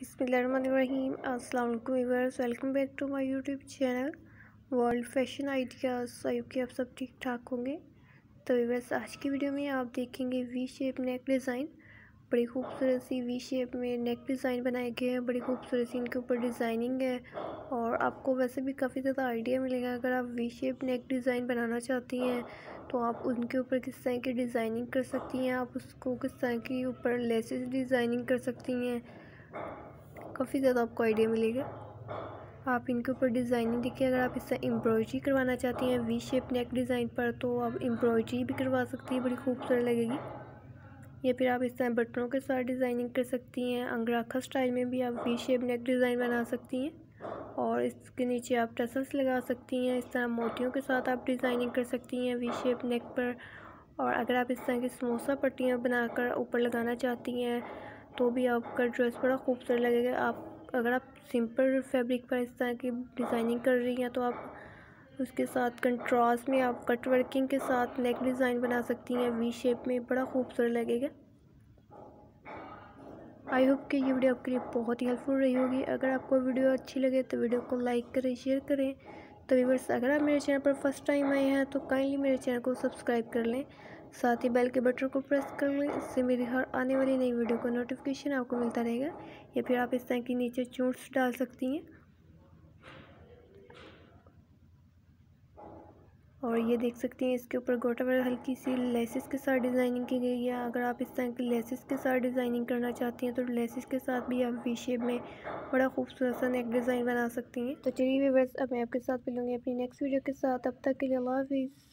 बिसमीम अल्लाम welcome back to my YouTube channel world fashion ideas आई कि आप सब ठीक ठाक होंगे। तो वीवर्स आज की वीडियो में आप देखेंगे वी शेप नेक डिज़ाइन बड़ी खूबसूरत सी वी शेप में नेक डिज़ाइन बनाए गए हैं। बड़ी खूबसूरत सी इनके ऊपर डिज़ाइनिंग है। और आपको वैसे भी काफ़ी ज़्यादा आइडिया मिलेगा अगर आप वी शेप नेक डिज़ाइन बनाना चाहती हैं तो आप उनके ऊपर किस तरह की डिज़ाइनिंग कर सकती हैं? आप उसको किस तरह की ऊपर लेसेस डिज़ाइनिंग कर सकती हैं? काफ़ी ज़्यादा आपको आइडिया मिलेगा। आप इनके ऊपर डिज़ाइनिंग देखिए, अगर आप इससे एम्ब्रॉयड्री करवाना चाहती हैं वी शेप नेक डिज़ाइन पर तो आप एम्ब्रॉयड्री भी करवा सकती हैं, बड़ी खूबसूरत लगेगी। या फिर आप इस तरह बटनों के साथ डिज़ाइनिंग कर सकती हैं, अंगराखा स्टाइल में भी आप वी शेप नेक डिज़ाइन बना सकती हैं। और इसके नीचे आप टसल्स लगा सकती हैं, इस तरह मोतियों के साथ आप डिज़ाइनिंग कर सकती हैं वी शेप नेक पर। और अगर आप इस तरह की समोसा पट्टियाँ बनाकर ऊपर लगाना चाहती हैं तो भी आपका ड्रेस बड़ा खूबसूरत लगेगा। आप, अगर आप सिंपल फैब्रिक पर इस तरह की डिज़ाइनिंग कर रही हैं तो आप उसके साथ कंट्रास्ट में, आप कट वर्किंग के साथ नेक डिज़ाइन बना सकती हैं। वी शेप में बड़ा खूबसूरत लगेगा। आई होप कि ये वीडियो आपके लिए बहुत ही हेल्पफुल रही होगी। अगर आपको वीडियो अच्छी लगे तो वीडियो को लाइक करें शेयर करें। तो व्यूवर्स अगर आप मेरे चैनल पर फ़र्स्ट टाइम आए हैं तो काइंडली मेरे चैनल को सब्सक्राइब कर लें। साथ ही बेल के बटन को प्रेस कर लें। इससे मेरी हर आने वाली नई वीडियो का नोटिफिकेशन आपको मिलता रहेगा। या फिर आप इस तरह की नीचे चोट्स डाल सकती हैं। और ये देख सकती हैं, इसके ऊपर गोटा पर हल्की सी लेसिस के साथ डिज़ाइनिंग की गई है। अगर आप इस तरह की लेसिस के साथ डिज़ाइनिंग करना चाहती हैं तो लेसिस के साथ भी आप वी शेप में बड़ा खूबसूरत सा नेक डिज़ाइन बना सकती हैं। तो चलिए, बस अब मैं आपके साथ मिलूँगी अपनी नेक्स्ट वीडियो के साथ। अब तक के लिए अल्लाह हाफिज़।